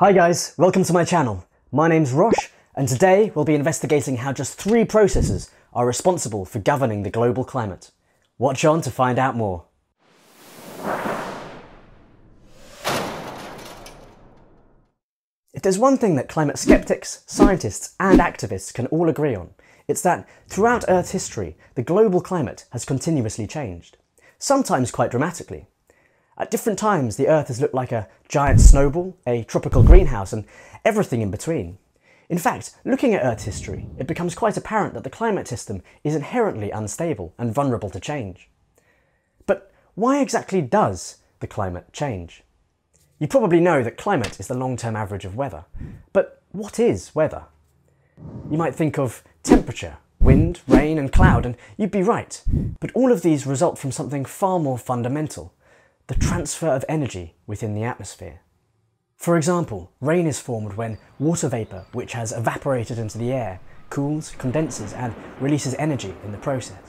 Hi guys, welcome to my channel. My name's Rosh, and today we'll be investigating how just three processes are responsible for governing the global climate. Watch on to find out more. If there's one thing that climate skeptics, scientists, and activists can all agree on, it's that throughout Earth's history, the global climate has continuously changed, sometimes quite dramatically. At different times, the Earth has looked like a giant snowball, a tropical greenhouse, and everything in between. In fact, looking at Earth's history, it becomes quite apparent that the climate system is inherently unstable and vulnerable to change. But why exactly does the climate change? You probably know that climate is the long-term average of weather. But what is weather? You might think of temperature, wind, rain and cloud, and you'd be right. But all of these result from something far more fundamental, the transfer of energy within the atmosphere. For example, rain is formed when water vapour, which has evaporated into the air, cools, condenses and releases energy in the process.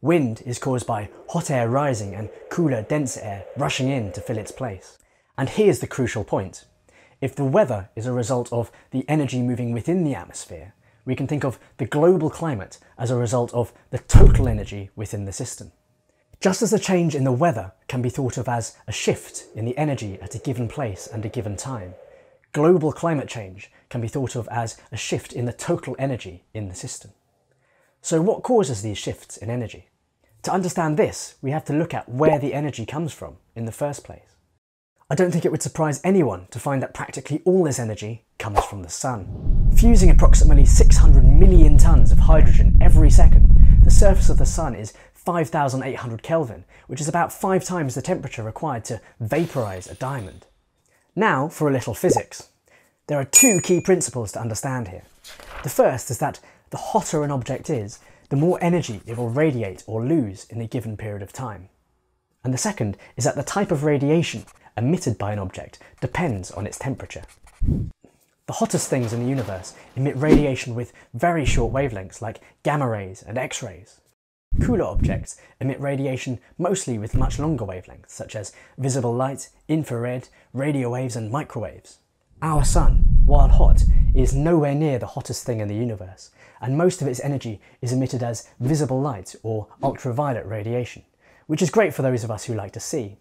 Wind is caused by hot air rising and cooler, denser air rushing in to fill its place. And here's the crucial point. If the weather is a result of the energy moving within the atmosphere, we can think of the global climate as a result of the total energy within the system. Just as a change in the weather can be thought of as a shift in the energy at a given place and a given time, global climate change can be thought of as a shift in the total energy in the system. So what causes these shifts in energy? To understand this, we have to look at where the energy comes from in the first place. I don't think it would surprise anyone to find that practically all this energy comes from the sun. Fusing approximately 600 million tonnes of hydrogen every second, the surface of the sun is 5800 Kelvin, which is about five times the temperature required to vaporise a diamond. Now for a little physics. There are two key principles to understand here. The first is that the hotter an object is, the more energy it will radiate or lose in a given period of time. And the second is that the type of radiation emitted by an object depends on its temperature. The hottest things in the universe emit radiation with very short wavelengths like gamma rays and X-rays. Cooler objects emit radiation mostly with much longer wavelengths such as visible light, infrared, radio waves and microwaves. Our sun, while hot, is nowhere near the hottest thing in the universe and most of its energy is emitted as visible light or ultraviolet radiation, which is great for those of us who like to see.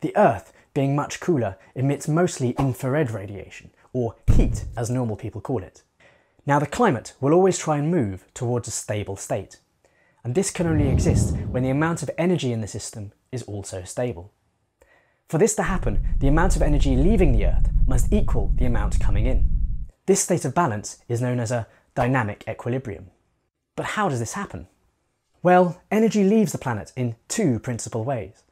The Earth being much cooler, emits mostly infrared radiation, or heat as normal people call it. Now the climate will always try and move towards a stable state, and this can only exist when the amount of energy in the system is also stable. For this to happen, the amount of energy leaving the Earth must equal the amount coming in. This state of balance is known as a dynamic equilibrium. But how does this happen? Well, energy leaves the planet in two principal ways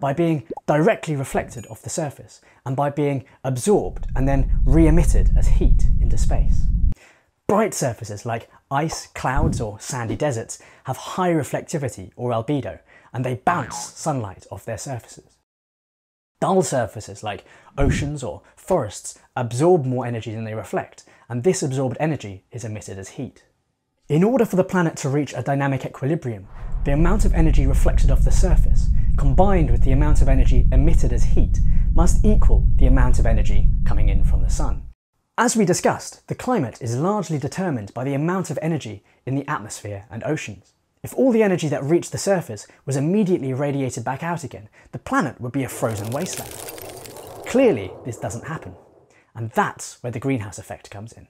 by being directly reflected off the surface and by being absorbed and then re-emitted as heat into space. Bright surfaces like ice, clouds or sandy deserts have high reflectivity or albedo and they bounce sunlight off their surfaces. Dull surfaces like oceans or forests absorb more energy than they reflect and this absorbed energy is emitted as heat. In order for the planet to reach a dynamic equilibrium, the amount of energy reflected off the surface combined with the amount of energy emitted as heat, must equal the amount of energy coming in from the sun. As we discussed, the climate is largely determined by the amount of energy in the atmosphere and oceans. If all the energy that reached the surface was immediately radiated back out again, the planet would be a frozen wasteland. Clearly, this doesn't happen, and that's where the greenhouse effect comes in.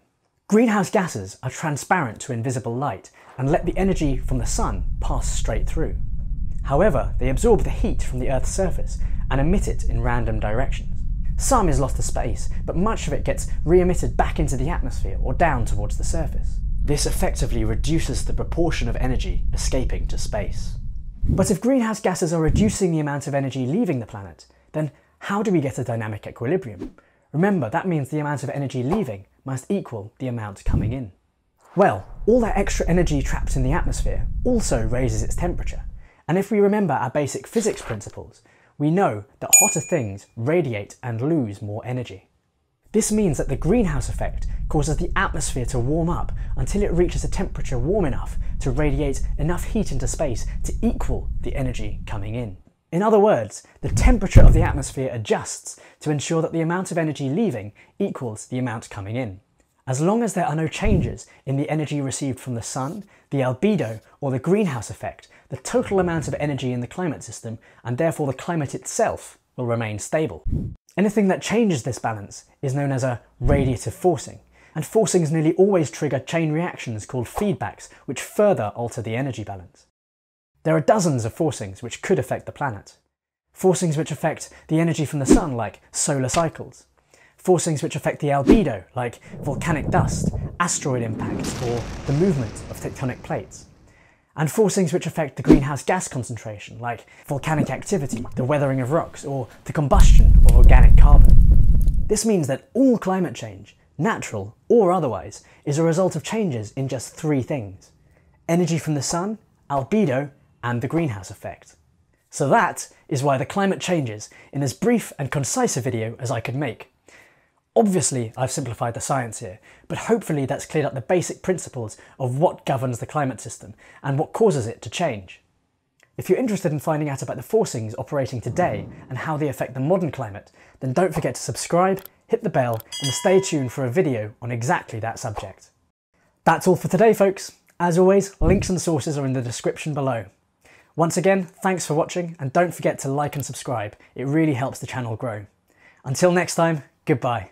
Greenhouse gases are transparent to invisible light and let the energy from the sun pass straight through. However, they absorb the heat from the Earth's surface and emit it in random directions. Some is lost to space, but much of it gets re-emitted back into the atmosphere or down towards the surface. This effectively reduces the proportion of energy escaping to space. But if greenhouse gases are reducing the amount of energy leaving the planet, then how do we get a dynamic equilibrium? Remember, that means the amount of energy leaving must equal the amount coming in. Well, all that extra energy trapped in the atmosphere also raises its temperature, and if we remember our basic physics principles, we know that hotter things radiate and lose more energy. This means that the greenhouse effect causes the atmosphere to warm up until it reaches a temperature warm enough to radiate enough heat into space to equal the energy coming in. In other words, the temperature of the atmosphere adjusts to ensure that the amount of energy leaving equals the amount coming in. As long as there are no changes in the energy received from the sun, the albedo, or the greenhouse effect, the total amount of energy in the climate system, and therefore the climate itself, will remain stable. Anything that changes this balance is known as a radiative forcing, and forcings nearly always trigger chain reactions called feedbacks, which further alter the energy balance. There are dozens of forcings which could affect the planet. Forcings which affect the energy from the sun, like solar cycles. Forcings which affect the albedo, like volcanic dust, asteroid impacts, or the movement of tectonic plates. And forcings which affect the greenhouse gas concentration, like volcanic activity, the weathering of rocks, or the combustion of organic carbon. This means that all climate change, natural or otherwise, is a result of changes in just three things. Energy from the sun, albedo, and the greenhouse effect. So that is why the climate changes in as brief and concise a video as I could make. Obviously, I've simplified the science here, but hopefully that's cleared up the basic principles of what governs the climate system and what causes it to change. If you're interested in finding out about the forcings operating today and how they affect the modern climate, then don't forget to subscribe, hit the bell, and stay tuned for a video on exactly that subject. That's all for today, folks. As always, links and sources are in the description below. Once again, thanks for watching and don't forget to like and subscribe. It really helps the channel grow. Until next time, goodbye.